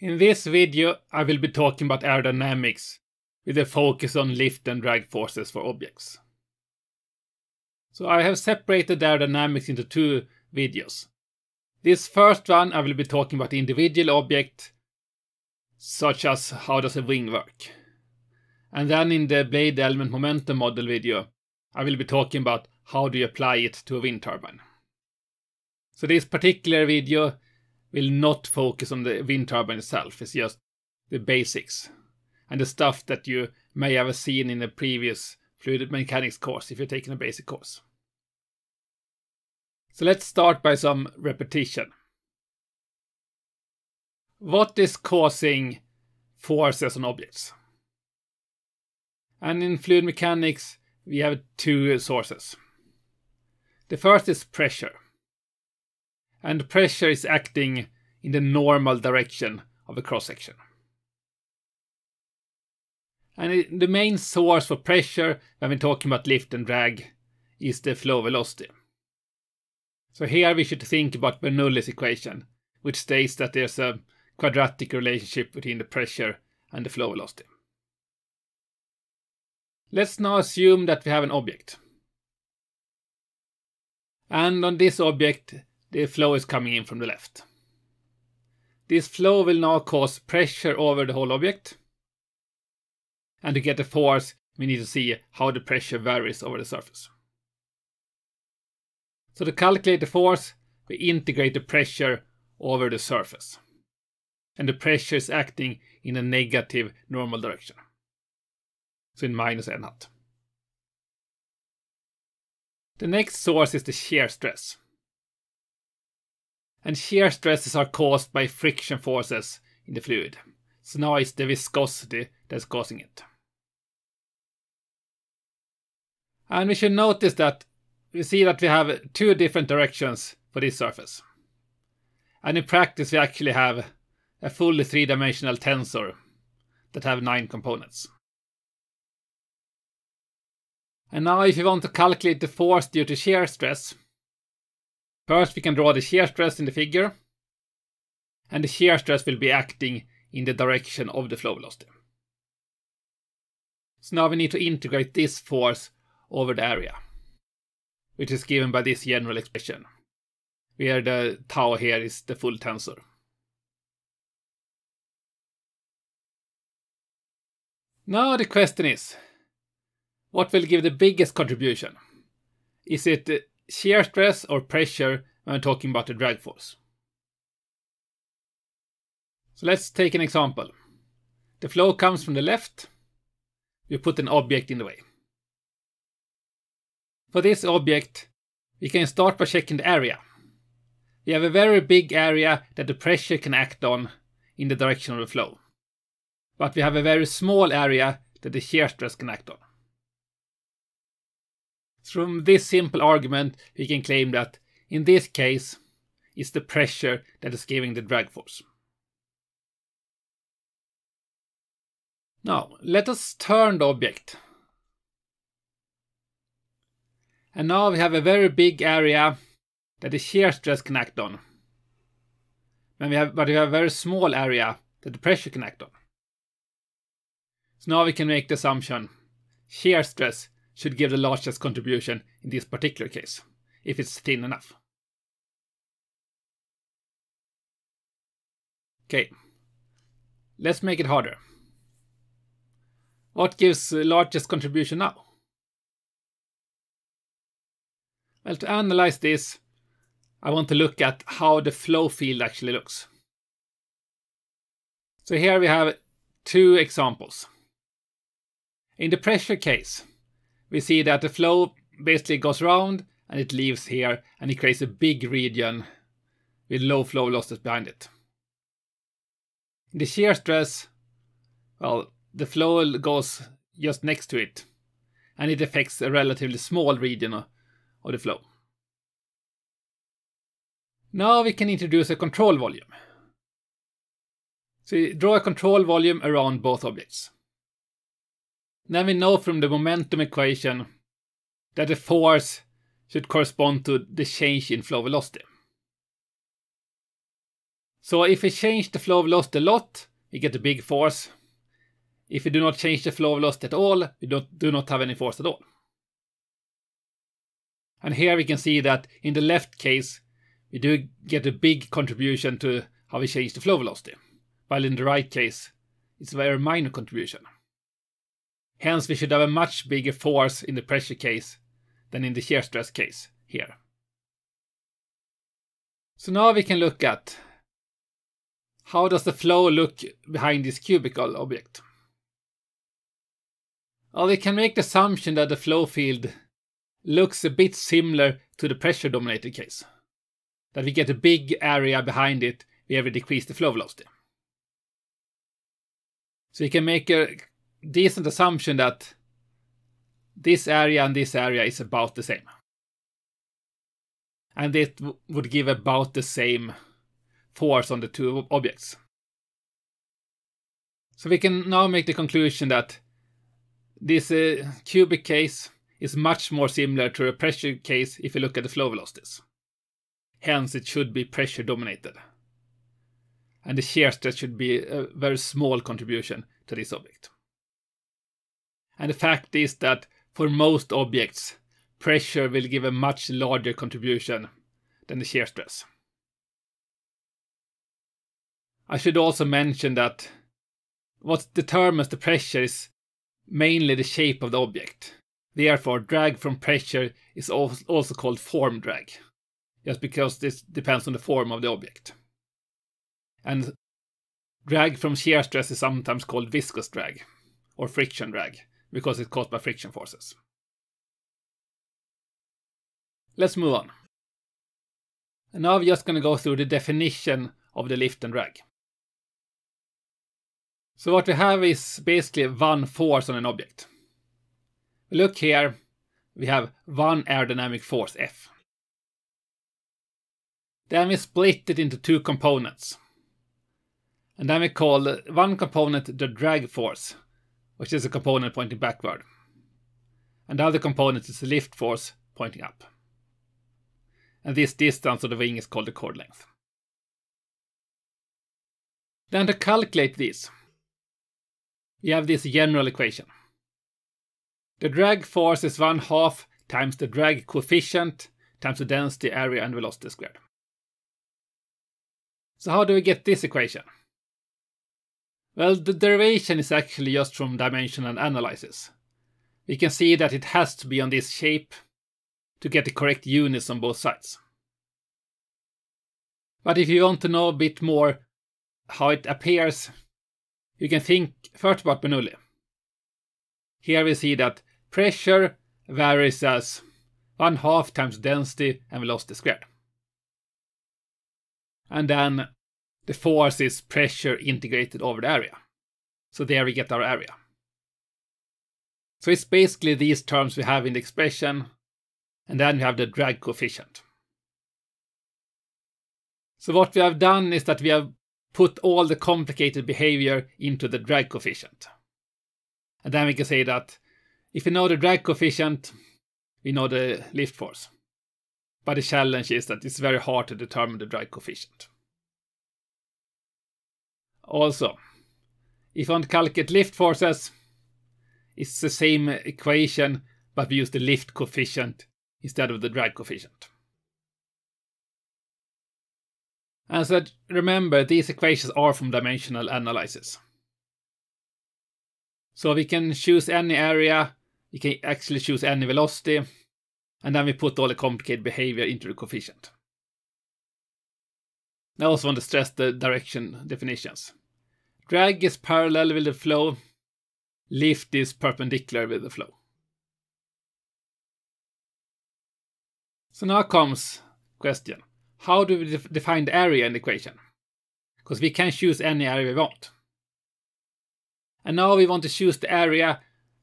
In this video, I will be talking about aerodynamics with a focus on lift and drag forces for objects. So I have separated aerodynamics into two videos. This first one, I will be talking about individual object, such as how does a wing work. And then in the blade element momentum model video, I will be talking about how do you apply it to a wind turbine. So this particular video will not focus on the wind turbine itself, it's just the basics and the stuff that you may have seen in the previous fluid mechanics course if you're taking a basic course. So let's start by some repetition. What is causing forces on objects? And in fluid mechanics, we have two sources. The first is pressure and pressure is acting in the normal direction of a cross section. And the main source for pressure when we're talking about lift and drag is the flow velocity. So here we should think about Bernoulli's equation, which states that there's a quadratic relationship between the pressure and the flow velocity. Let's now assume that we have an object. And on this object, the flow is coming in from the left. This flow will now cause pressure over the whole object. And to get the force, we need to see how the pressure varies over the surface. So to calculate the force, we integrate the pressure over the surface. And the pressure is acting in a negative normal direction. So in minus n hat. The next source is the shear stress and shear stresses are caused by friction forces in the fluid. So now it's the viscosity that's causing it. And we should notice that we see that we have two different directions for this surface. And in practice we actually have a fully three-dimensional tensor that have nine components. And now if you want to calculate the force due to shear stress, First, we can draw the shear stress in the figure. And the shear stress will be acting in the direction of the flow velocity. So now we need to integrate this force over the area, which is given by this general expression, where the tau here is the full tensor. Now the question is, what will give the biggest contribution? Is it shear stress or pressure when talking about the drag force. So let's take an example. The flow comes from the left. We put an object in the way. For this object, we can start by checking the area. We have a very big area that the pressure can act on in the direction of the flow. But we have a very small area that the shear stress can act on. From this simple argument, we can claim that in this case, it's the pressure that is giving the drag force. Now, let us turn the object. And now we have a very big area that the shear stress can act on. But we have, but we have a very small area that the pressure can act on. So now we can make the assumption shear stress should give the largest contribution in this particular case, if it's thin enough. Okay, let's make it harder. What gives the largest contribution now? Well, to analyze this, I want to look at how the flow field actually looks. So here we have two examples. In the pressure case, we see that the flow basically goes round and it leaves here and it creates a big region with low flow losses behind it. The shear stress, well, the flow goes just next to it and it affects a relatively small region of the flow. Now we can introduce a control volume. So we draw a control volume around both objects. Then we know from the momentum equation that the force should correspond to the change in flow velocity. So if we change the flow velocity a lot, we get a big force. If we do not change the flow velocity at all, we don't, do not have any force at all. And here we can see that in the left case, we do get a big contribution to how we change the flow velocity, while in the right case, it's a very minor contribution. Hence, we should have a much bigger force in the pressure case than in the shear stress case here. So now we can look at how does the flow look behind this cubical object. Well, we can make the assumption that the flow field looks a bit similar to the pressure dominated case. That we get a big area behind it where we decrease the flow velocity. So we can make a decent assumption that this area and this area is about the same. And it would give about the same force on the two objects. So we can now make the conclusion that this uh, cubic case is much more similar to a pressure case if you look at the flow velocities. Hence, it should be pressure dominated. And the shear stress should be a very small contribution to this object. And the fact is that for most objects, pressure will give a much larger contribution than the shear stress. I should also mention that what determines the pressure is mainly the shape of the object. Therefore, drag from pressure is also called form drag, just because this depends on the form of the object. And drag from shear stress is sometimes called viscous drag or friction drag because it's caused by friction forces. Let's move on. And now I'm just going to go through the definition of the lift and drag. So what we have is basically one force on an object. Look here, we have one aerodynamic force F. Then we split it into two components. And then we call one component the drag force, which is a component pointing backward. And the other component is the lift force pointing up. And this distance of the wing is called the chord length. Then to calculate this, we have this general equation. The drag force is one half times the drag coefficient times the density, area, and velocity squared. So how do we get this equation? Well, the derivation is actually just from dimensional analysis. We can see that it has to be on this shape to get the correct units on both sides. But if you want to know a bit more how it appears, you can think first about Bernoulli. Here we see that pressure varies as 1 half times density and velocity squared. And then the force is pressure integrated over the area. So there we get our area. So it's basically these terms we have in the expression, and then we have the drag coefficient. So what we have done is that we have put all the complicated behavior into the drag coefficient. And then we can say that if we know the drag coefficient, we know the lift force. But the challenge is that it's very hard to determine the drag coefficient. Also, if to calculate lift forces, it's the same equation, but we use the lift coefficient instead of the drag coefficient. And so remember, these equations are from dimensional analysis. So we can choose any area, we can actually choose any velocity, and then we put all the complicated behavior into the coefficient. I also want to stress the direction definitions. Drag is parallel with the flow, lift is perpendicular with the flow. So now comes question how do we def define the area in the equation? Because we can choose any area we want. And now we want to choose the area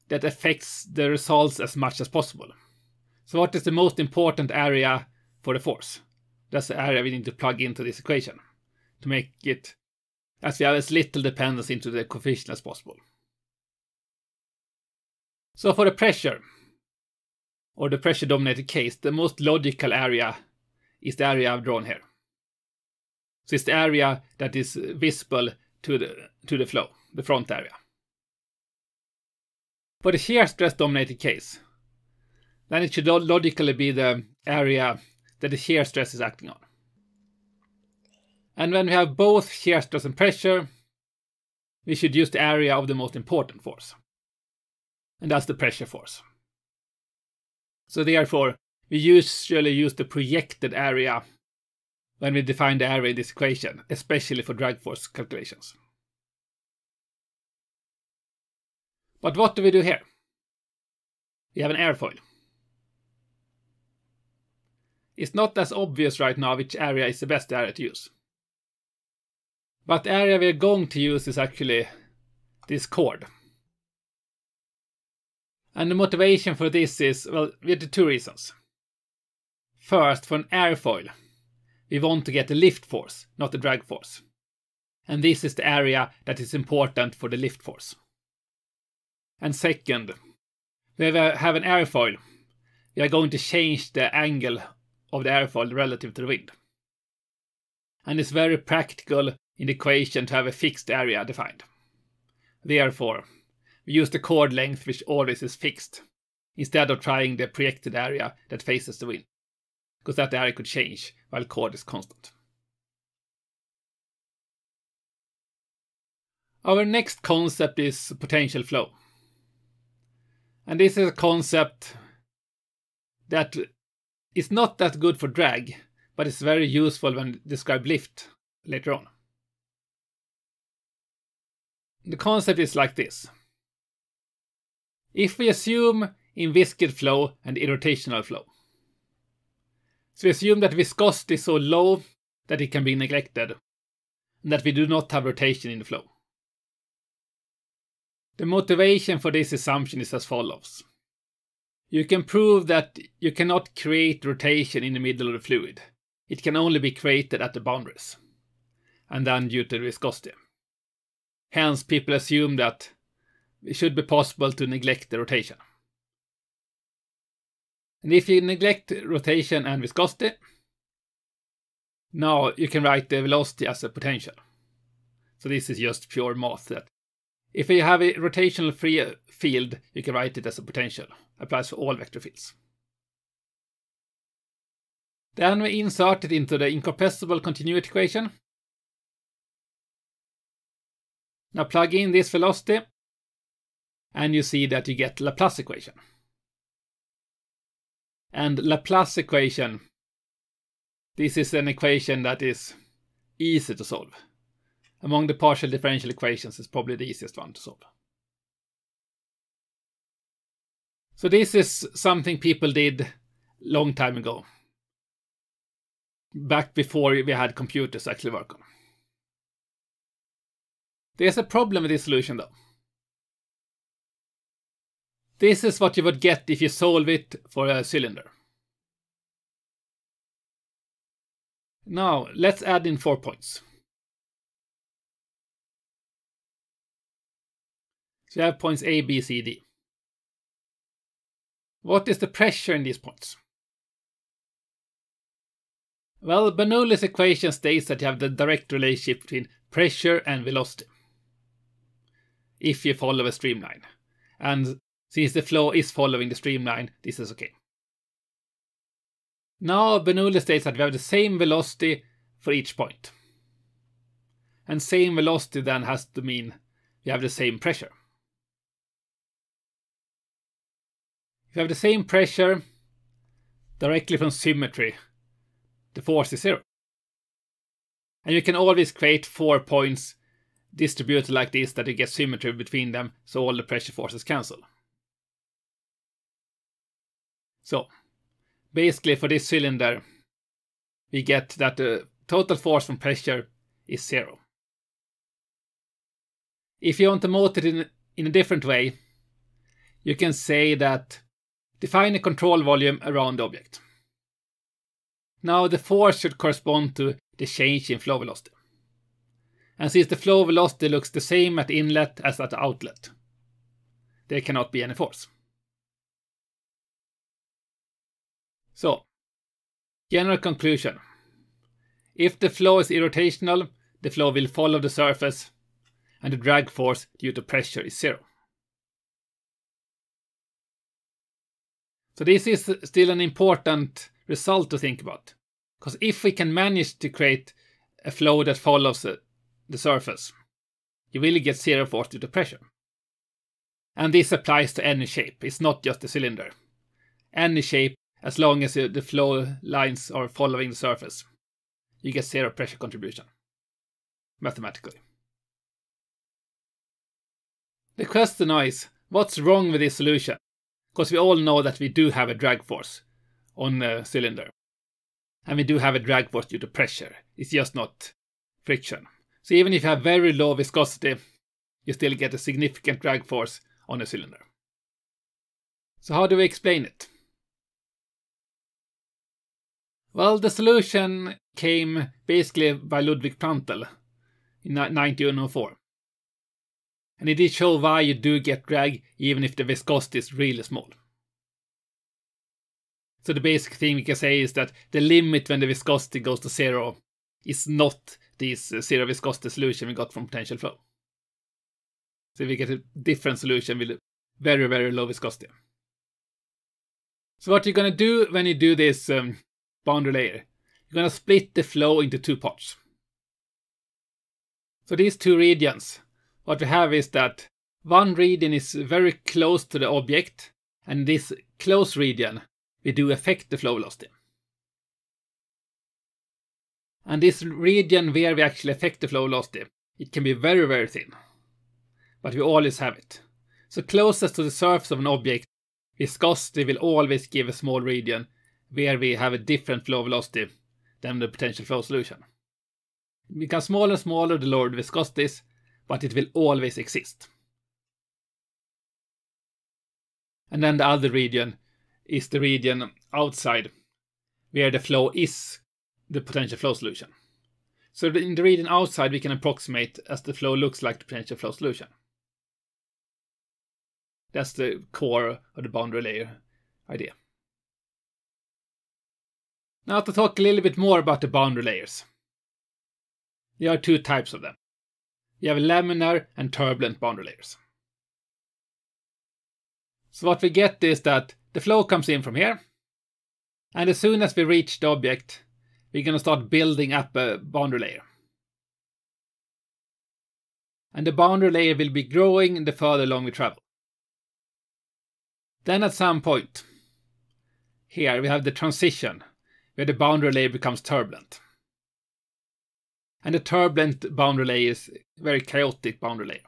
that affects the results as much as possible. So what is the most important area for the force? That's the area we need to plug into this equation to make it as we have as little dependence into the coefficient as possible. So for the pressure, or the pressure dominated case, the most logical area is the area I've drawn here. So it's the area that is visible to the, to the flow, the front area. For the shear stress dominated case, then it should logically be the area that the shear stress is acting on. And when we have both shear stress and pressure, we should use the area of the most important force. And that's the pressure force. So therefore, we usually use the projected area when we define the area in this equation, especially for drag force calculations. But what do we do here? We have an airfoil. It's not as obvious right now which area is the best area to use. But area we're going to use is actually this chord. And the motivation for this is, well, we have two reasons. First, for an airfoil, we want to get a lift force, not a drag force. And this is the area that is important for the lift force. And second, we have an airfoil. We are going to change the angle of the airfoil relative to the wind. And it's very practical in the equation to have a fixed area defined. Therefore, we use the chord length which always is fixed, instead of trying the projected area that faces the wind, because that area could change while chord is constant. Our next concept is potential flow. And this is a concept that is not that good for drag, but it's very useful when describe lift later on. The concept is like this. If we assume inviscid flow and irrotational flow, so we assume that viscosity is so low that it can be neglected, and that we do not have rotation in the flow. The motivation for this assumption is as follows. You can prove that you cannot create rotation in the middle of the fluid. It can only be created at the boundaries, and then due to viscosity. Hence, people assume that it should be possible to neglect the rotation. And if you neglect rotation and viscosity, now you can write the velocity as a potential. So this is just pure math that if you have a rotational free field, you can write it as a potential. Applies for all vector fields. Then we insert it into the incompressible continuity equation. Now plug in this velocity, and you see that you get Laplace equation. And Laplace equation, this is an equation that is easy to solve. Among the partial differential equations, it's probably the easiest one to solve. So this is something people did long time ago. Back before we had computers actually work on. There's a problem with this solution though. This is what you would get if you solve it for a cylinder. Now, let's add in four points. So you have points A, B, C, D. What is the pressure in these points? Well, Bernoulli's equation states that you have the direct relationship between pressure and velocity if you follow a streamline. And since the flow is following the streamline, this is okay. Now Bernoulli states that we have the same velocity for each point. And same velocity then has to mean we have the same pressure. If you have the same pressure directly from symmetry, the force is zero. And you can always create four points distributed like this that you get symmetry between them so all the pressure forces cancel. So basically for this cylinder we get that the total force from pressure is zero. If you want to mold it in, in a different way, you can say that define a control volume around the object. Now the force should correspond to the change in flow velocity. And since the flow velocity looks the same at inlet as at outlet, there cannot be any force. So, general conclusion. If the flow is irrotational, the flow will follow the surface and the drag force due to pressure is zero. So this is still an important result to think about. Because if we can manage to create a flow that follows the surface, you will get zero force due to pressure. And this applies to any shape, it's not just a cylinder. Any shape, as long as the flow lines are following the surface, you get zero pressure contribution, mathematically. The question is, what's wrong with this solution? Because we all know that we do have a drag force on a cylinder. And we do have a drag force due to pressure. It's just not friction. So even if you have very low viscosity, you still get a significant drag force on a cylinder. So how do we explain it? Well, the solution came basically by Ludwig Prandtl in 1904. And it did show why you do get drag even if the viscosity is really small. So the basic thing we can say is that the limit when the viscosity goes to zero is not this zero viscosity solution we got from potential flow. So we get a different solution with very, very low viscosity. So what you're going to do when you do this um, boundary layer, you're going to split the flow into two parts. So these two regions, what we have is that one region is very close to the object, and this close region, we do affect the flow velocity. And this region where we actually affect the flow velocity, it can be very, very thin. But we always have it. So closest to the surface of an object, viscosity will always give a small region where we have a different flow velocity than the potential flow solution. It becomes smaller and smaller the lower the viscosity is, but it will always exist. And then the other region is the region outside where the flow is the potential flow solution. So in the region outside we can approximate as the flow looks like the potential flow solution. That's the core of the boundary layer idea. Now to talk a little bit more about the boundary layers. There are two types of them. You have laminar and turbulent boundary layers. So what we get is that the flow comes in from here, and as soon as we reach the object, we're going to start building up a boundary layer. And the boundary layer will be growing the further along we travel. Then at some point, here we have the transition, where the boundary layer becomes turbulent. And the turbulent boundary layer is a very chaotic boundary layer.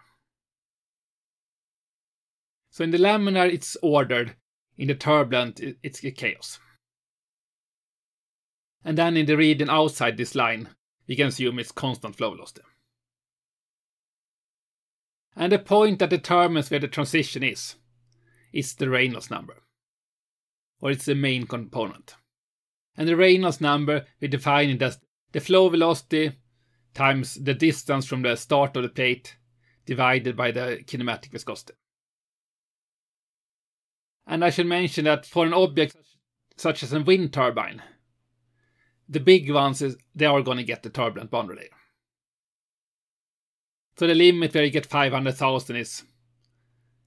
So in the laminar it's ordered, in the turbulent it's chaos. And then in the region outside this line, we can assume it's constant flow velocity. And the point that determines where the transition is, is the Reynolds number. Or it's the main component. And the Reynolds number we define it as the flow velocity times the distance from the start of the plate divided by the kinematic viscosity. And I should mention that for an object such as a wind turbine, the big ones is they are going to get the turbulent boundary layer. So the limit where you get 500,000 is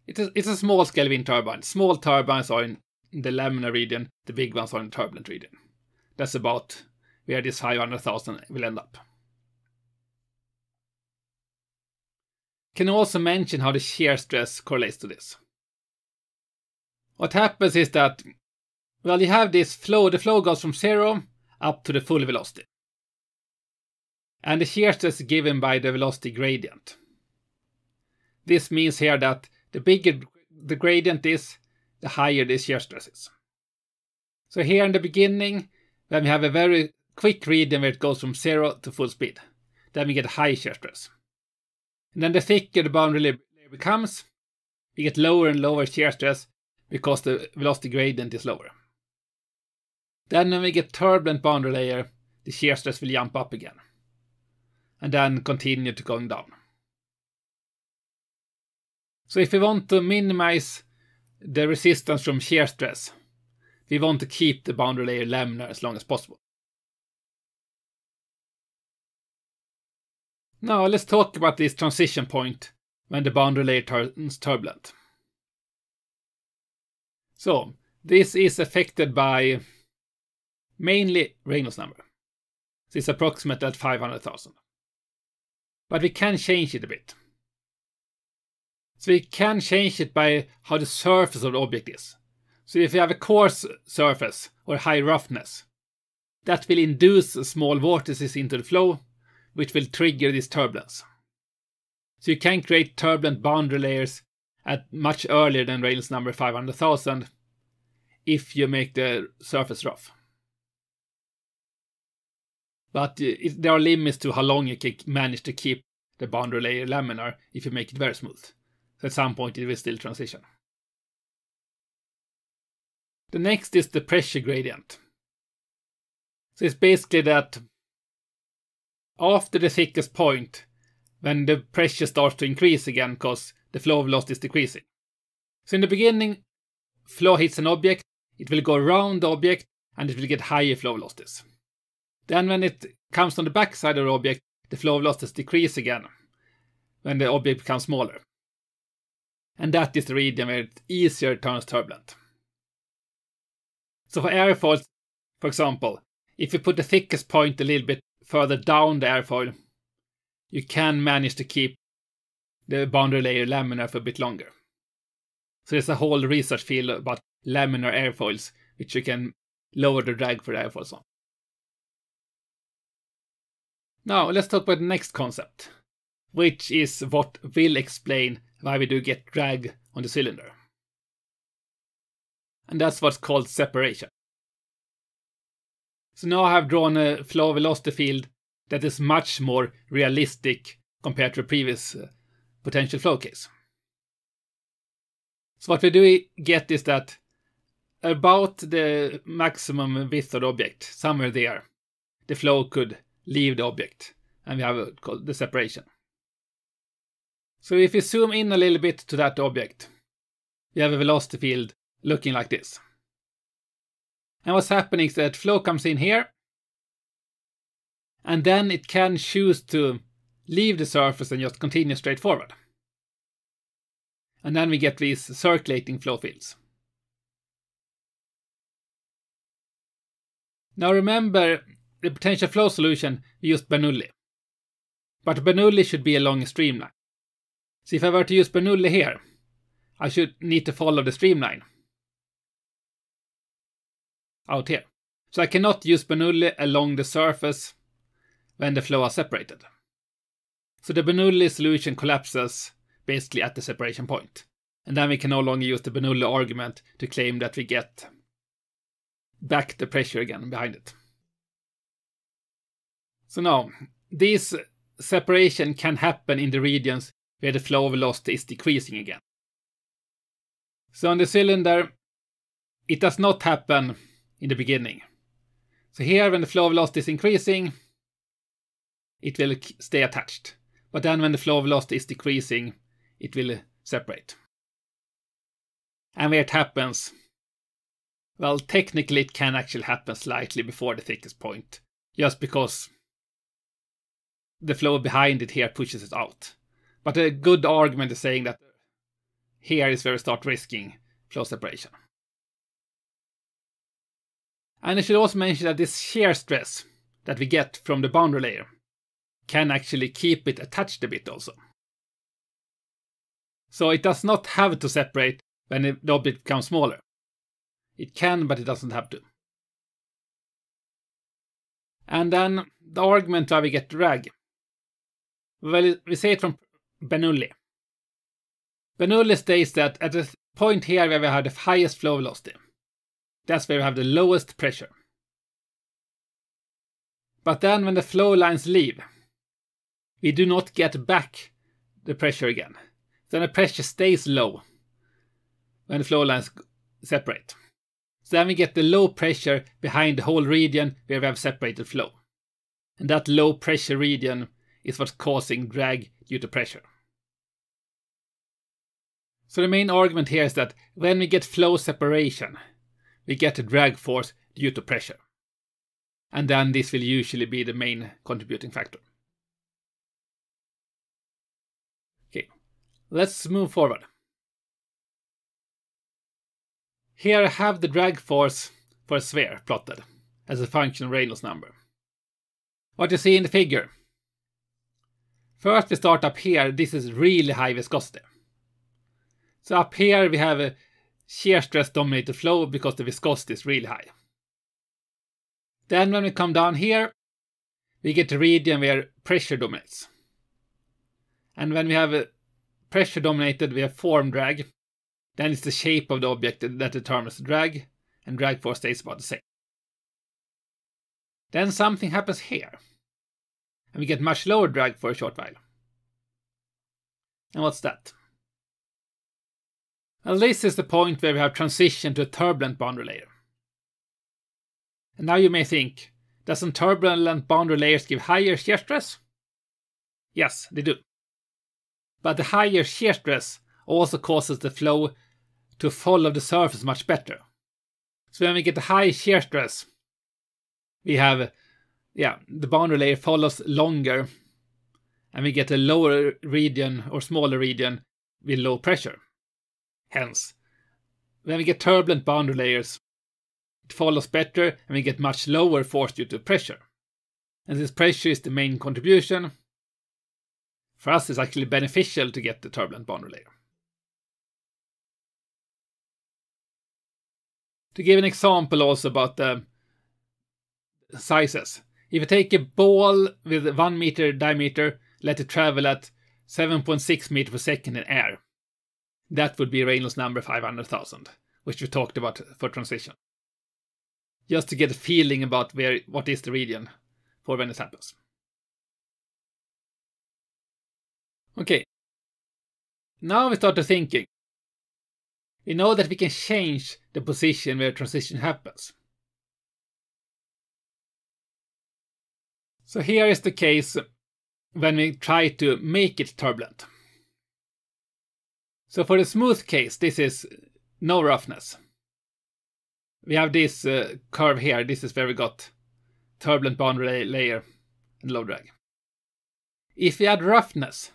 it's a, it's a small scale wind turbine. Small turbines are in the laminar region, the big ones are in the turbulent region. That's about where this 500,000 will end up. Can also mention how the shear stress correlates to this. What happens is that, well, you have this flow, the flow goes from zero up to the full velocity. And the shear stress is given by the velocity gradient. This means here that the bigger the gradient is, the higher the shear stress is. So here in the beginning, when we have a very quick region where it goes from zero to full speed, then we get high shear stress. And then the thicker the boundary layer becomes, we get lower and lower shear stress because the velocity gradient is lower. Then when we get turbulent boundary layer, the shear stress will jump up again. And then continue to going down. So if we want to minimize the resistance from shear stress, we want to keep the boundary layer laminar as long as possible. Now let's talk about this transition point when the boundary layer turns turbulent. So, this is affected by mainly Reynolds number. So it's approximate at 500,000. But we can change it a bit. So we can change it by how the surface of the object is. So if you have a coarse surface or high roughness, that will induce small vortices into the flow, which will trigger this turbulence. So you can create turbulent boundary layers at much earlier than Reynolds number 500,000 if you make the surface rough. But it, there are limits to how long you can manage to keep the boundary layer laminar if you make it very smooth. So at some point it will still transition. The next is the pressure gradient. So it's basically that after the thickest point, when the pressure starts to increase again because the flow velocity is decreasing. So in the beginning, flow hits an object, it will go around the object and it will get higher flow velocities. Then when it comes on the backside of the object, the flow velocities decrease again when the object becomes smaller. And that is the region where it easier turns turbulent. So for airfoils, for example, if you put the thickest point a little bit further down the airfoil, you can manage to keep the boundary layer laminar for a bit longer. So there's a whole research field about laminar airfoils, which you can lower the drag for airfoils on. Now let's talk about the next concept, which is what will explain why we do get drag on the cylinder. And that's what's called separation. So now I have drawn a flow velocity field that is much more realistic compared to the previous uh, potential flow case. So what we do get is that about the maximum width of the object, somewhere there, the flow could leave the object, and we have a, called the separation. So if we zoom in a little bit to that object, we have a velocity field looking like this. And what's happening is that flow comes in here, and then it can choose to leave the surface and just continue straight forward. And then we get these circulating flow fields. Now remember, the potential flow solution, we used Bernoulli. But Bernoulli should be along a streamline. So if I were to use Bernoulli here, I should need to follow the streamline. Out here. So I cannot use Bernoulli along the surface when the flow are separated. So the Bernoulli solution collapses basically at the separation point. And then we can no longer use the Bernoulli argument to claim that we get back the pressure again behind it. So now, this separation can happen in the regions where the flow velocity is decreasing again. So on the cylinder, it does not happen in the beginning. So here, when the flow velocity is increasing, it will stay attached. But then when the flow velocity is decreasing, it will separate. And where it happens, well, technically it can actually happen slightly before the thickest point, just because the flow behind it here pushes it out. But a good argument is saying that here is where we start risking flow separation. And I should also mention that this shear stress that we get from the boundary layer can actually keep it attached a bit also. So it does not have to separate when the object becomes smaller. It can, but it doesn't have to. And then the argument why we get drag. Well, we say it from Bernoulli. Bernoulli states that at the point here where we have the highest flow velocity, that's where we have the lowest pressure. But then when the flow lines leave, we do not get back the pressure again. Then the pressure stays low when the flow lines separate. So then we get the low pressure behind the whole region where we have separated flow. And that low pressure region is what's causing drag due to pressure. So the main argument here is that when we get flow separation, we get a drag force due to pressure. And then this will usually be the main contributing factor. Okay, let's move forward. Here I have the drag force for a sphere plotted as a function of Reynolds number. What you see in the figure. First we start up here, this is really high viscosity. So up here we have a shear stress dominated flow because the viscosity is really high. Then when we come down here, we get a region where pressure dominates. And when we have a pressure dominated, we have form drag. Then it's the shape of the object that determines the drag, and drag force stays about the same. Then something happens here, and we get much lower drag for a short while. And what's that? Well, this is the point where we have transitioned to a turbulent boundary layer. And now you may think, doesn't turbulent boundary layers give higher shear stress? Yes, they do. But the higher shear stress also causes the flow to follow the surface much better. So when we get the high shear stress, we have, yeah, the boundary layer follows longer and we get a lower region or smaller region with low pressure. Hence, when we get turbulent boundary layers, it follows better and we get much lower force due to pressure. And this pressure is the main contribution. For us, it's actually beneficial to get the turbulent boundary layer. To give an example also about the sizes. If you take a ball with 1 meter diameter, let it travel at 7.6 meter per second in air. That would be Reynolds number 500,000, which we talked about for transition. Just to get a feeling about where what is the region for when it happens. Okay. Now we start to thinking. We know that we can change the position where transition happens. So here is the case when we try to make it turbulent. So for the smooth case, this is no roughness. We have this uh, curve here. This is where we got turbulent boundary layer and low drag. If we add roughness,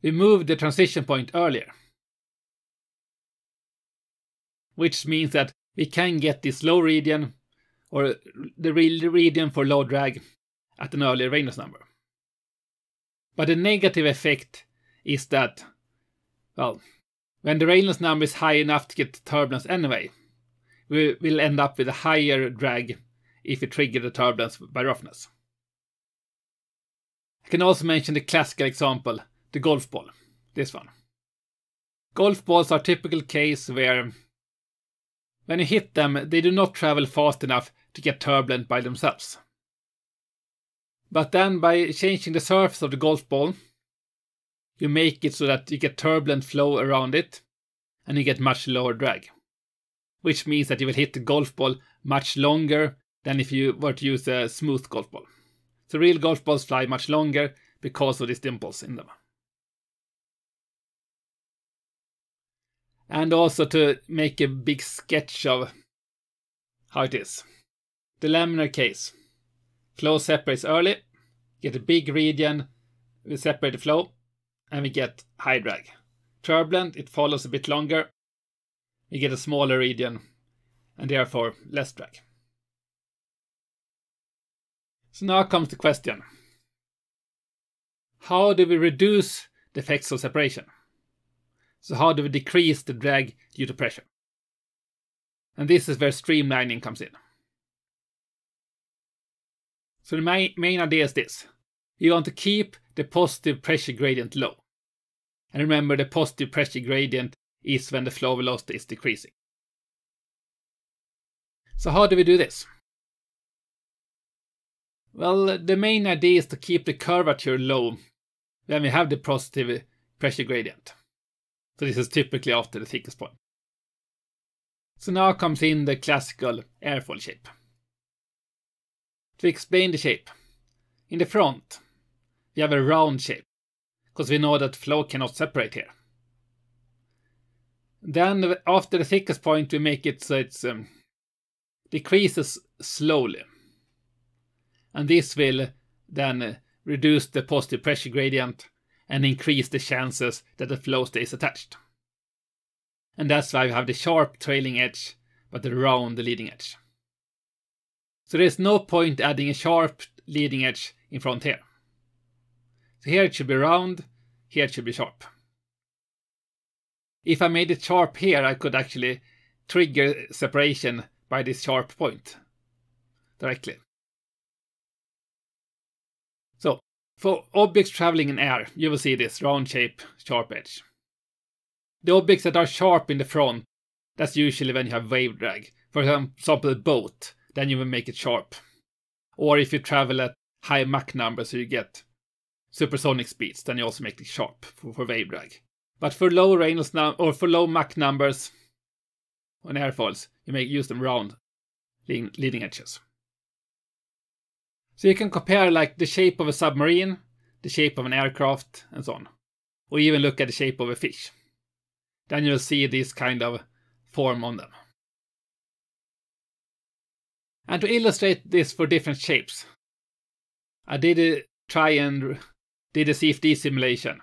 we move the transition point earlier. Which means that we can get this low region or the real region for low drag at an earlier Reynolds number. But the negative effect is that, well, when the Reynolds number is high enough to get turbulence anyway, we will end up with a higher drag if we trigger the turbulence by roughness. I can also mention the classical example, the golf ball, this one. Golf balls are a typical case where when you hit them, they do not travel fast enough to get turbulent by themselves. But then by changing the surface of the golf ball, you make it so that you get turbulent flow around it and you get much lower drag. Which means that you will hit the golf ball much longer than if you were to use a smooth golf ball. So real golf balls fly much longer because of these dimples in them. And also to make a big sketch of how it is. The laminar case. Flow separates early, get a big region, we separate the flow, and we get high drag. Turbulent, it follows a bit longer, we get a smaller region, and therefore less drag. So now comes the question. How do we reduce the effects of separation? So how do we decrease the drag due to pressure? And this is where streamlining comes in. So the main, main idea is this. You want to keep the positive pressure gradient low. And remember the positive pressure gradient is when the flow velocity is decreasing. So how do we do this? Well, the main idea is to keep the curvature low when we have the positive pressure gradient. So this is typically after the thickest point. So now comes in the classical airfoil shape. To explain the shape, in the front, we have a round shape, because we know that flow cannot separate here. Then after the thickest point, we make it so it um, decreases slowly. And this will then reduce the positive pressure gradient and increase the chances that the flow stays attached. And that's why we have the sharp trailing edge, but the round leading edge. So there's no point adding a sharp leading edge in front here. So here it should be round, here it should be sharp. If I made it sharp here, I could actually trigger separation by this sharp point directly. So, for objects traveling in air, you will see this round shape, sharp edge. The objects that are sharp in the front, that's usually when you have wave drag. For example, a boat, then you will make it sharp. Or if you travel at high Mach numbers, so you get supersonic speeds, then you also make it sharp for, for wave drag. But for low Reynolds num or for low Mach numbers on airfoils, you may use them round leading edges. So you can compare like the shape of a submarine, the shape of an aircraft, and so on. Or even look at the shape of a fish. Then you'll see this kind of form on them. And to illustrate this for different shapes, I did a try and did a CFD simulation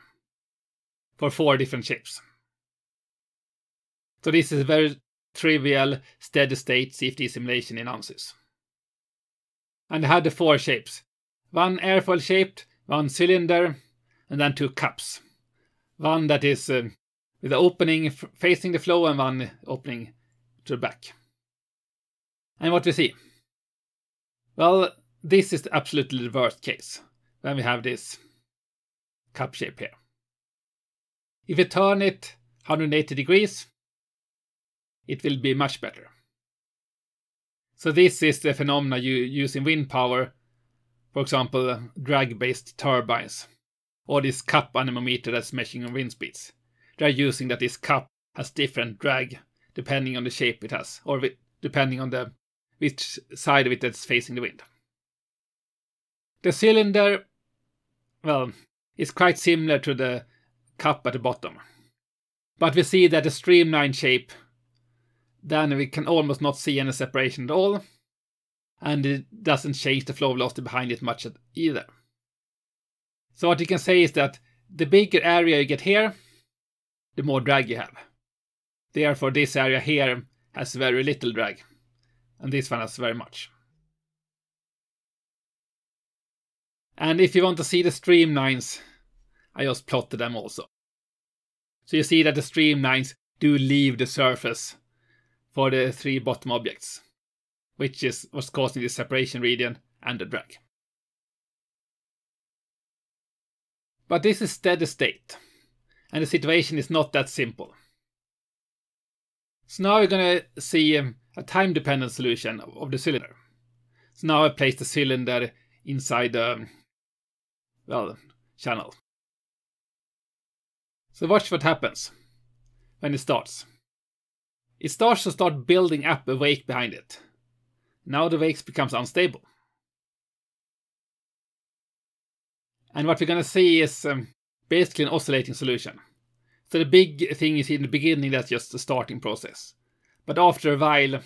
for four different shapes. So this is a very trivial steady state CFD simulation in ANSYS. And I had the four shapes. One airfoil shaped, one cylinder, and then two cups. One that is uh, with the opening facing the flow and one opening to the back. And what we see? Well, this is absolutely the worst case when we have this cup shape here. If you turn it 180 degrees, it will be much better. So this is the phenomena you use in wind power, for example, drag-based turbines, or this cup anemometer that's measuring wind speeds. They're using that this cup has different drag depending on the shape it has, or depending on the which side of it that's facing the wind. The cylinder, well, is quite similar to the cup at the bottom. But we see that the streamline shape, then we can almost not see any separation at all. And it doesn't change the flow velocity behind it much either. So what you can say is that the bigger area you get here, the more drag you have. Therefore this area here has very little drag. And this one has very much. And if you want to see the streamlines, I just plotted them also. So you see that the streamlines do leave the surface for the three bottom objects, which is what's causing the separation region and the drag. But this is steady state, and the situation is not that simple. So now we're going to see um, a time-dependent solution of the cylinder. So now I place the cylinder inside the, well, channel. So watch what happens when it starts. It starts to start building up a wake behind it. Now the wake becomes unstable. And what we're going to see is um, basically an oscillating solution. So the big thing you see in the beginning, that's just the starting process. But after a while,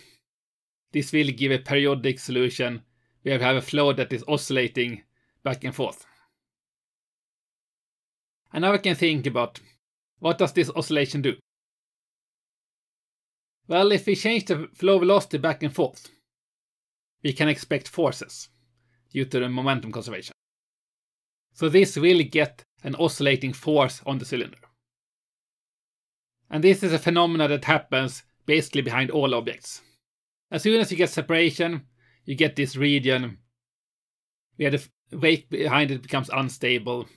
this will give a periodic solution where we have a flow that is oscillating back and forth. And now we can think about what does this oscillation do? Well, if we change the flow velocity back and forth, we can expect forces due to the momentum conservation. So this will get an oscillating force on the cylinder. And this is a phenomenon that happens basically behind all objects. As soon as you get separation, you get this region where the weight behind it becomes unstable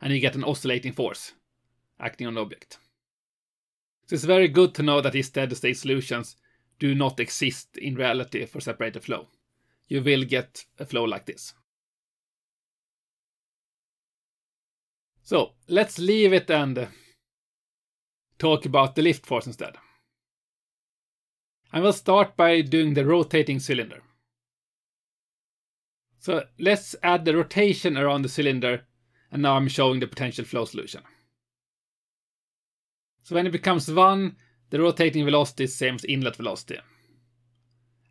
and you get an oscillating force acting on the object. So it's very good to know that these steady state solutions do not exist in reality for separated flow. You will get a flow like this. So let's leave it and talk about the lift force instead. I will start by doing the rotating cylinder. So let's add the rotation around the cylinder and now I'm showing the potential flow solution. So when it becomes 1, the rotating velocity is same as inlet velocity.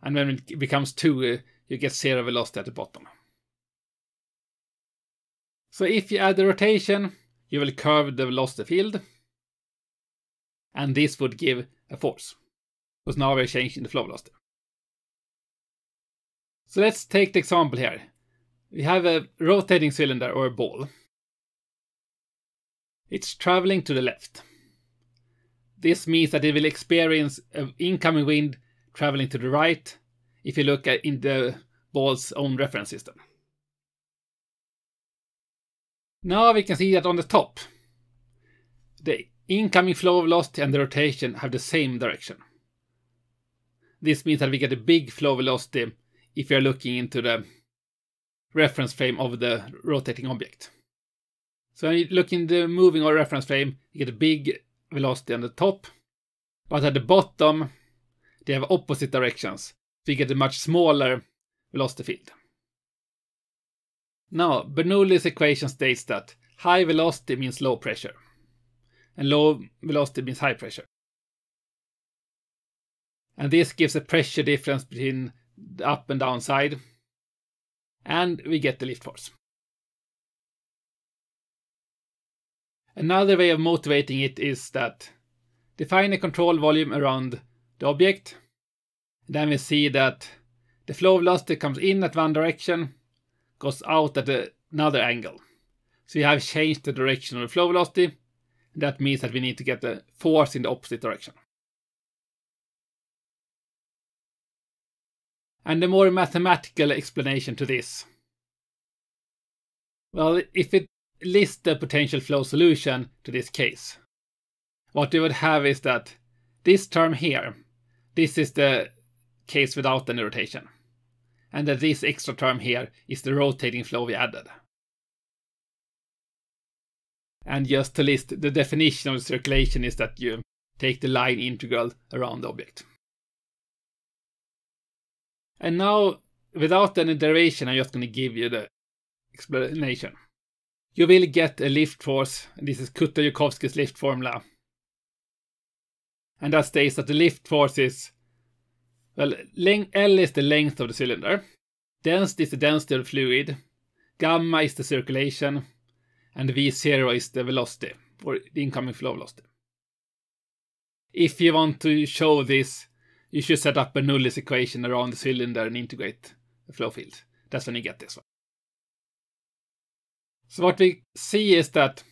And when it becomes 2, uh, you get zero velocity at the bottom. So if you add the rotation, you will curve the velocity field. And this would give a force. Because now we're changing the flow velocity. So let's take the example here. We have a rotating cylinder or a ball. It's traveling to the left. This means that it will experience an incoming wind traveling to the right if you look at in the ball's own reference system. Now we can see that on the top, the incoming flow velocity and the rotation have the same direction. This means that we get a big flow velocity if you're looking into the reference frame of the rotating object. So when you look in the moving or reference frame, you get a big velocity on the top, but at the bottom, they have opposite directions, so you get a much smaller velocity field. Now, Bernoulli's equation states that high velocity means low pressure, and low velocity means high pressure. And this gives a pressure difference between the up and down side, and we get the lift force. Another way of motivating it is that define a control volume around the object. Then we see that the flow velocity comes in at one direction, goes out at another angle. So we have changed the direction of the flow velocity. That means that we need to get the force in the opposite direction. And the more mathematical explanation to this. Well, if it list the potential flow solution to this case. What we would have is that this term here, this is the case without any rotation. And that this extra term here is the rotating flow we added. And just to list, the definition of circulation is that you take the line integral around the object. And now, without any derivation, I'm just going to give you the explanation. You will get a lift force. This is Kutta-Joukowski's lift formula. And that states that the lift force is, well, L is the length of the cylinder. Density is the density of the fluid. Gamma is the circulation. And V0 is the velocity, or the incoming flow velocity. If you want to show this, you should set up a Bernoulli's equation around the cylinder and integrate the flow field. That's when you get this one. So what we see is that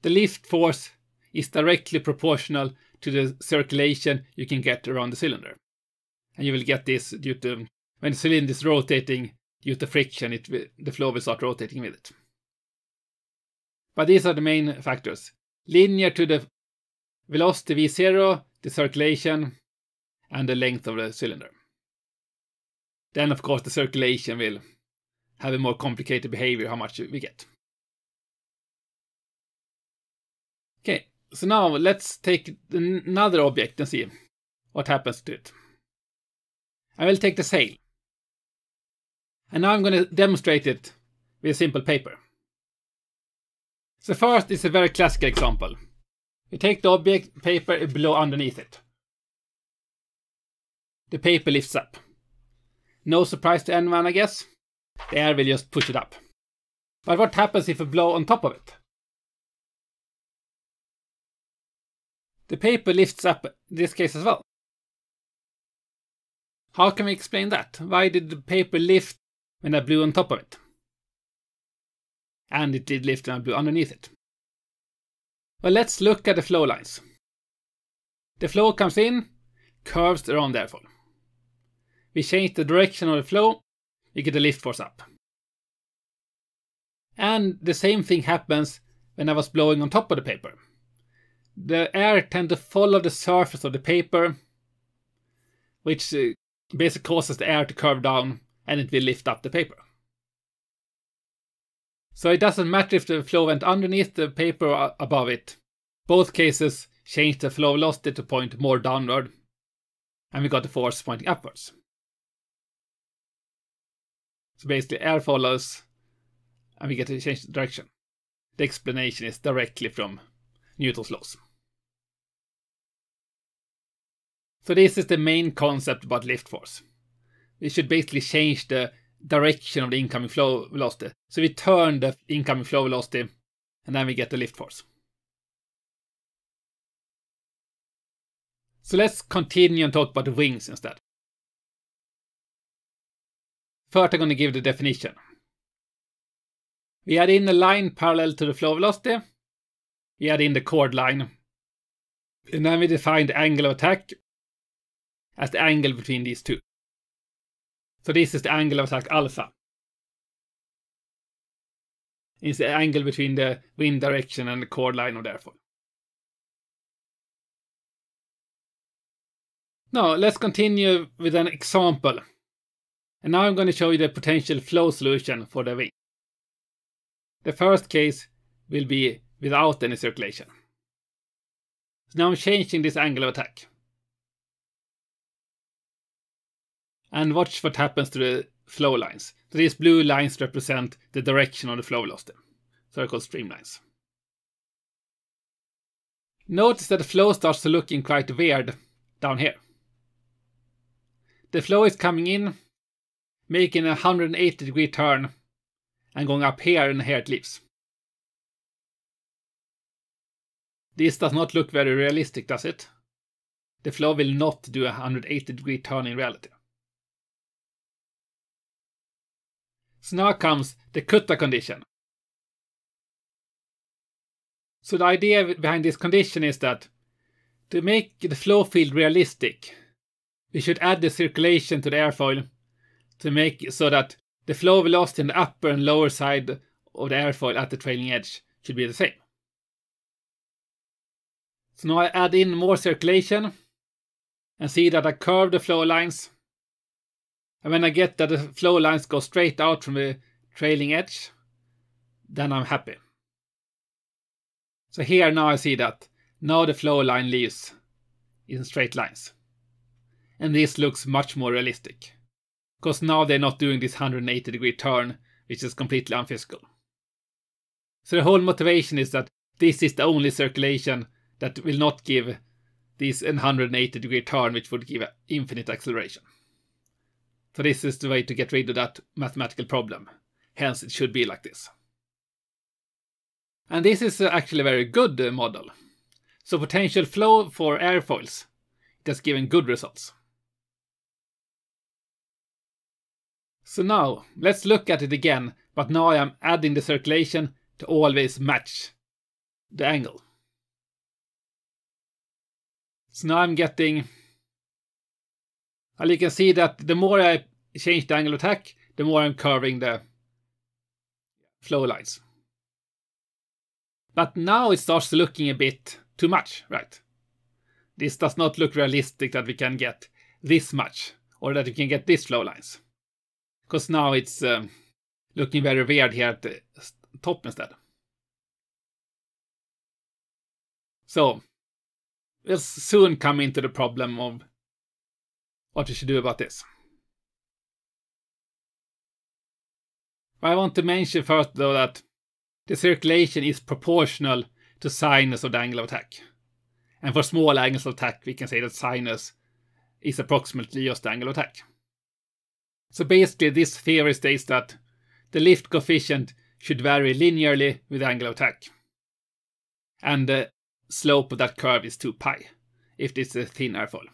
the lift force is directly proportional to the circulation you can get around the cylinder. And you will get this due to when the cylinder is rotating due to friction, it the flow will start rotating with it. But these are the main factors. Linear to the velocity V0, the circulation, and the length of the cylinder. Then, of course, the circulation will have a more complicated behavior, how much we get. Okay, so now let's take another object and see what happens to it. I will take the sail. And now I'm going to demonstrate it with a simple paper. So first is a very classical example. You take the object, paper, blow underneath it. The paper lifts up. No surprise to anyone, I guess. The air will just push it up. But what happens if you blow on top of it? The paper lifts up in this case as well. How can we explain that? Why did the paper lift when I blew on top of it? And it did lift when I blew underneath it. Well, let's look at the flow lines. The flow comes in, curves around therefore. We change the direction of the flow, we get the lift force up. And the same thing happens when I was blowing on top of the paper the air tend to follow the surface of the paper, which uh, basically causes the air to curve down and it will lift up the paper. So it doesn't matter if the flow went underneath the paper or above it. Both cases change the flow velocity to point more downward, and we got the force pointing upwards. So basically, air follows, and we get to change the direction. The explanation is directly from Newton's laws. So this is the main concept about lift force. We should basically change the direction of the incoming flow velocity. So we turn the incoming flow velocity And then we get the lift force. So let's continue and talk about the wings instead. First, I'm going to give the definition. We add in a line parallel to the flow velocity. We add in the chord line. And then we define the angle of attack as the angle between these two. So this is the angle of attack alpha. It's the angle between the wind direction and the chord line of the. Now let's continue with an example. And now I'm going to show you the potential flow solution for the wing. The first case will be without any circulation. So now I'm changing this angle of attack. And watch what happens to the flow lines. So these blue lines represent the direction of the flow velocity. So they're called streamlines. Notice that the flow starts to looking quite weird down here. The flow is coming in, making a 180 degree turn and going up here and here it leaves. This does not look very realistic, does it? The flow will not do a 180 degree turn in reality. So now comes the Kutta condition. So the idea behind this condition is that to make the flow field realistic, we should add the circulation to the airfoil to make so that the flow velocity in the upper and lower side of the airfoil at the trailing edge should be the same. So now I add in more circulation and see that I curve the flow lines. And when I get that the flow lines go straight out from the trailing edge, then I'm happy. So here now I see that now the flow line leaves in straight lines. And this looks much more realistic. Because now they're not doing this 180 degree turn, which is completely unphysical. So the whole motivation is that this is the only circulation that will not give this 180 degree turn, which would give infinite acceleration. So this is the way to get rid of that mathematical problem. Hence, it should be like this. And this is actually a very good model. So potential flow for airfoils, it has given good results. So now, let's look at it again, but now I am adding the circulation to always match the angle. So now I'm getting... Well, you can see that the more I change the angle of attack, the more I'm curving the flow lines. But now it starts looking a bit too much, right? This does not look realistic that we can get this much, or that we can get these flow lines. Because now it's um, looking very weird here at the top instead. So, we'll soon come into the problem of what we should do about this. I want to mention first though that the circulation is proportional to sinus of the angle of attack. And for small angles of attack, we can say that sinus is approximately just the angle of attack. So basically, this theory states that the lift coefficient should vary linearly with angle of attack. And the slope of that curve is 2 pi, if it's a thin airfoil.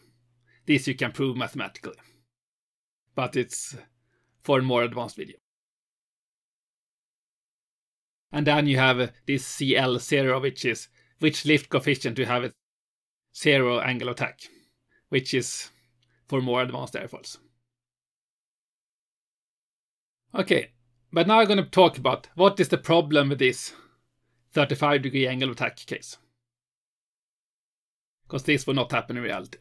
This you can prove mathematically. But it's for a more advanced video. And then you have this CL0, which is which lift coefficient you have a zero angle of attack, which is for more advanced airfoils. Okay, but now I'm going to talk about what is the problem with this 35 degree angle of attack case. Because this will not happen in reality.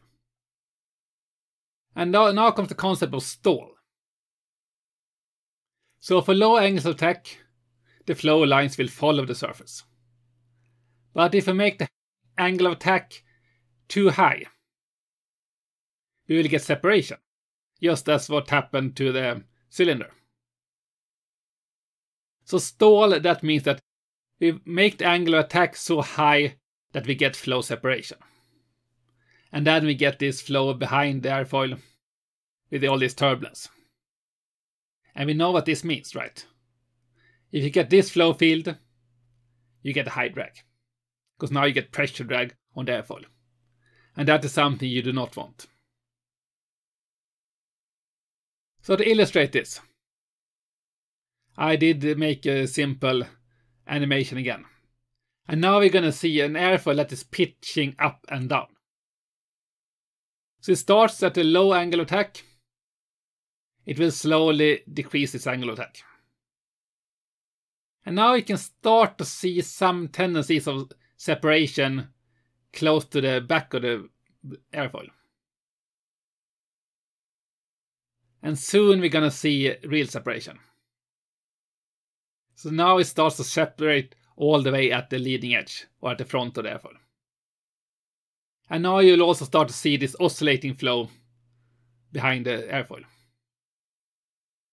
And now, now comes the concept of stall. So for low angles of attack, the flow lines will follow the surface. But if we make the angle of attack too high, we will get separation, just as what happened to the cylinder. So stall, that means that we make the angle of attack so high that we get flow separation. And then we get this flow behind the airfoil with all this turbulence. And we know what this means, right? If you get this flow field, you get a high drag. Because now you get pressure drag on the airfoil. And that is something you do not want. So to illustrate this, I did make a simple animation again. And now we're gonna see an airfoil that is pitching up and down. So it starts at a low angle of attack. It will slowly decrease its angle of attack. And now you can start to see some tendencies of separation close to the back of the airfoil. And soon we're gonna see real separation. So now it starts to separate all the way at the leading edge or at the front of the airfoil. And now you'll also start to see this oscillating flow behind the airfoil.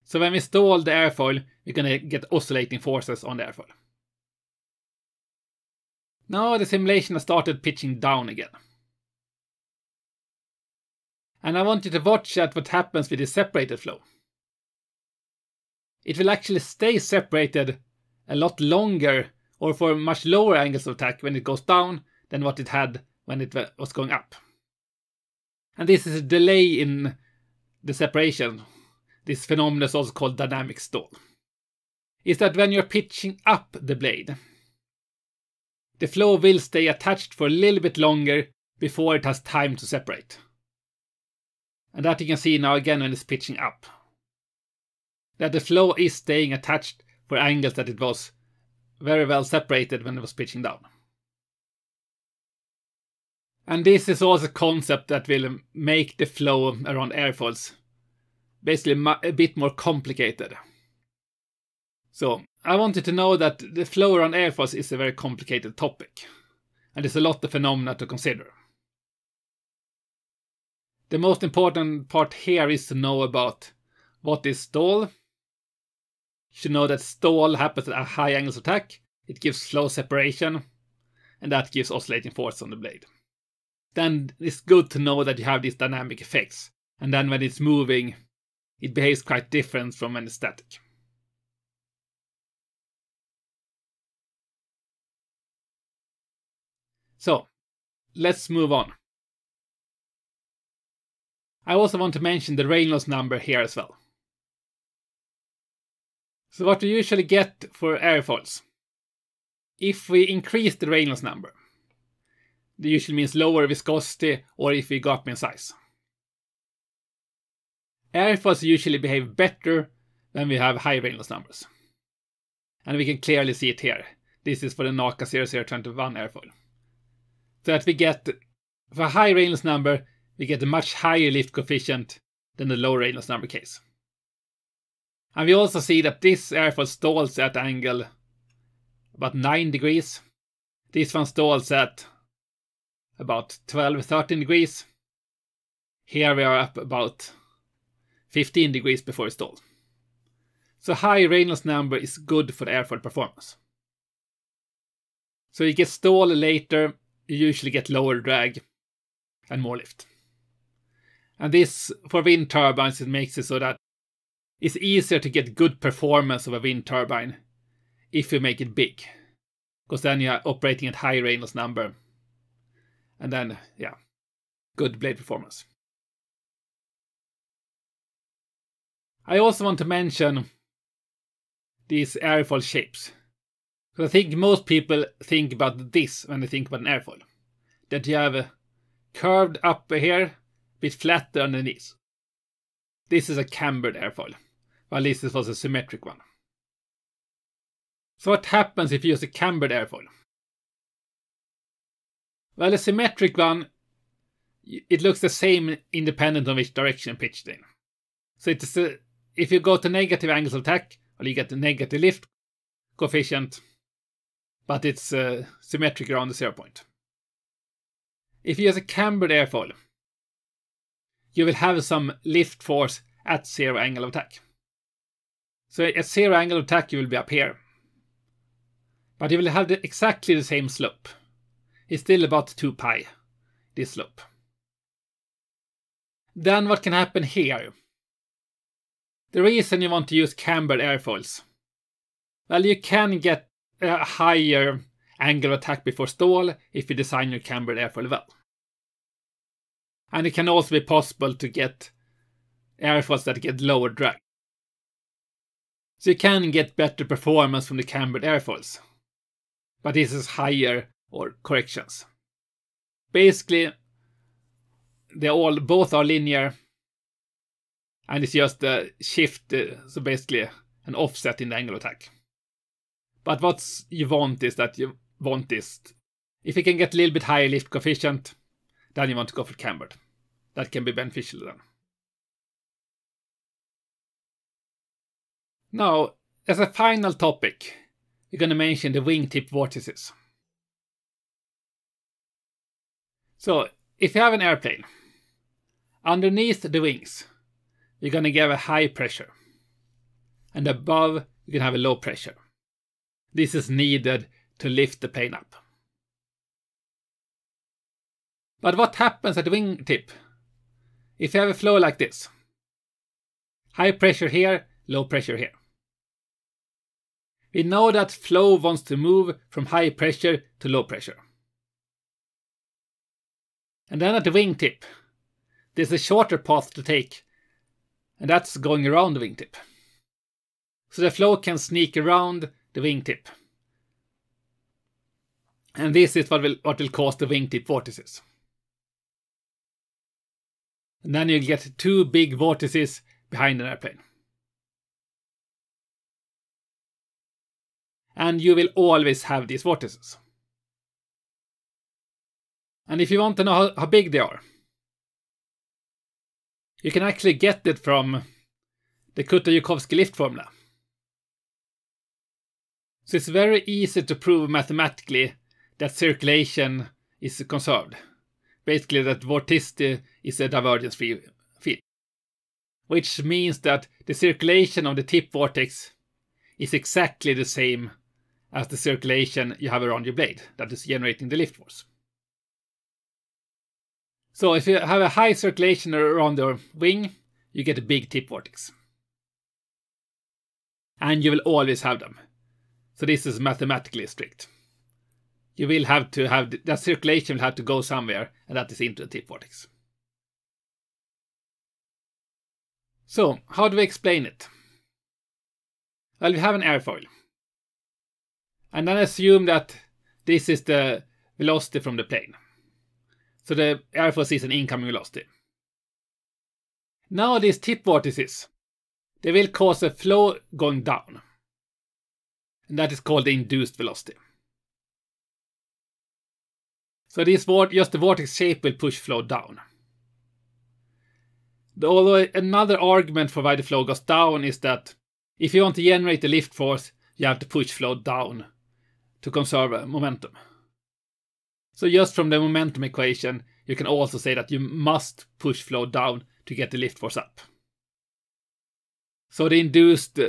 So when we stall the airfoil, we're gonna get oscillating forces on the airfoil. Now the simulation has started pitching down again. And I want you to watch at what happens with the separated flow. It will actually stay separated a lot longer or for much lower angles of attack when it goes down than what it had when it was going up. And this is a delay in the separation. This phenomenon is also called dynamic stall. Is that when you're pitching up the blade, the flow will stay attached for a little bit longer before it has time to separate. And that you can see now again when it's pitching up. That the flow is staying attached for angles that it was very well separated when it was pitching down. And this is also a concept that will make the flow around airfoils basically a bit more complicated. So, I wanted to know that the flow around airfoils is a very complicated topic, and there's a lot of phenomena to consider. The most important part here is to know about what is stall. You should know that stall happens at a high angles of attack, it gives slow separation, and that gives oscillating force on the blade then it's good to know that you have these dynamic effects. And then when it's moving, it behaves quite different from when it's static. So, let's move on. I also want to mention the Reynolds number here as well. So what we usually get for airfoils, if we increase the Reynolds number, det usually means lower viscosity or if we go up in size. Airfoils usually behave better when we have high Reynolds numbers. And we can clearly see it here. This is for the NACA 0021 airfoil. So that we get, for a high Reynolds number, we get a much higher lift coefficient than the low Reynolds number case. And we also see that this airfoil stalls at angle about 9 degrees. This one stalls at about 12, 13 degrees. Here we are up about 15 degrees before stall. So high Reynolds number is good for the airfoil performance. So you get stall later, you usually get lower drag and more lift. And this, for wind turbines, it makes it so that it's easier to get good performance of a wind turbine if you make it big. Because then you're operating at high Reynolds number and then, yeah, good blade performance. I also want to mention these airfoil shapes. Because I think most people think about this when they think about an airfoil. That you have a curved up here, a bit flatter underneath. This is a cambered airfoil, while this was a symmetric one. So what happens if you use a cambered airfoil? Well, a symmetric one, it looks the same independent of which direction pitched in. So it's a, if you go to negative angles of attack, well, you get the negative lift coefficient, but it's uh, symmetric around the zero point. If you use a cambered airfoil, you will have some lift force at zero angle of attack. So a zero angle of attack, you will be up here. But you will have the, exactly the same slope It's still about 2 pi, this slope. Then what can happen here? The reason you want to use cambered airfoils, well, you can get a higher angle of attack before stall if you design your cambered airfoil well. And it can also be possible to get airfoils that get lower drag. So you can get better performance from the cambered airfoils. But this is higher or corrections. Basically, they all both are linear and it's just a shift, uh, so basically an offset in the angle attack. But what you want is that you want this. If you can get a little bit higher lift coefficient, then you want to go for cambered. That can be beneficial then. Now, as a final topic, we're going to mention the wingtip vortices. So, if you have an airplane, underneath the wings, you're going to get a high pressure. And above, you can have a low pressure. This is needed to lift the plane up. But what happens at the wingtip? If you have a flow like this, high pressure here, low pressure here. We know that flow wants to move from high pressure to low pressure. And then at the wingtip, there's a shorter path to take, and that's going around the wingtip. So the flow can sneak around the wingtip. And this is what will, what will cause the wingtip vortices. And then you get two big vortices behind an airplane. And you will always have these vortices. And if you want to know how, how big they are, you can actually get it from the Kutta-Joukowski lift formula. So it's very easy to prove mathematically that circulation is conserved. Basically that vorticity is a divergence-free field. Which means that the circulation of the tip vortex is exactly the same as the circulation you have around your blade that is generating the lift force. So if you have a high circulation around your wing, you get a big tip vortex. And you will always have them. So this is mathematically strict. You will have to have the circulation will have to go somewhere, and that is into the tip vortex. So, how do we explain it? Well, we have an airfoil. And then assume that this is the velocity from the plane. So the airfoil is an incoming velocity. Now these tip vortices, they will cause a flow going down. And that is called the induced velocity. So this just the vortex shape will push flow down. Although another argument for why the flow goes down is that if you want to generate the lift force, you have to push flow down to conserve momentum. So just from the momentum equation, you can also say that you must push flow down to get the lift force up. So the induced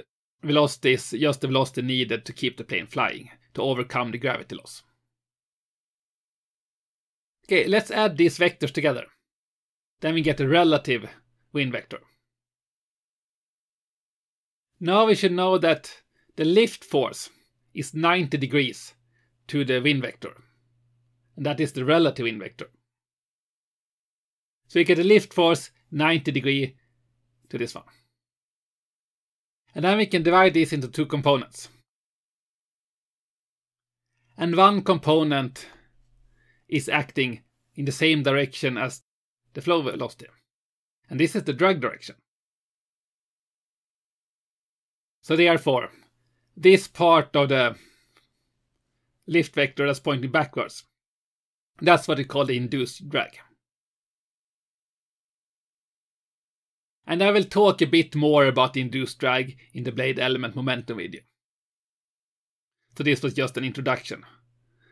velocity is just the velocity needed to keep the plane flying, to overcome the gravity loss. Okay, let's add these vectors together. Then we get a relative wind vector. Now we should know that the lift force is 90 degrees to the wind vector and that is the relative wind vector. So you get a lift force 90 degree to this one. And then we can divide this into two components. And one component is acting in the same direction as the flow velocity. And this is the drag direction. So therefore, this part of the lift vector that's pointing backwards that's what we call the induced drag. And I will talk a bit more about the induced drag in the blade element momentum video. So this was just an introduction,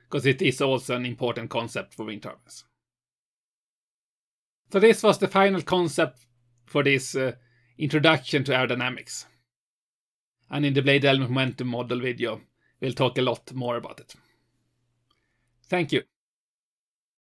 because it is also an important concept for wind turbines. So this was the final concept for this uh, introduction to aerodynamics. And in the blade element momentum model video, we'll talk a lot more about it. Thank you.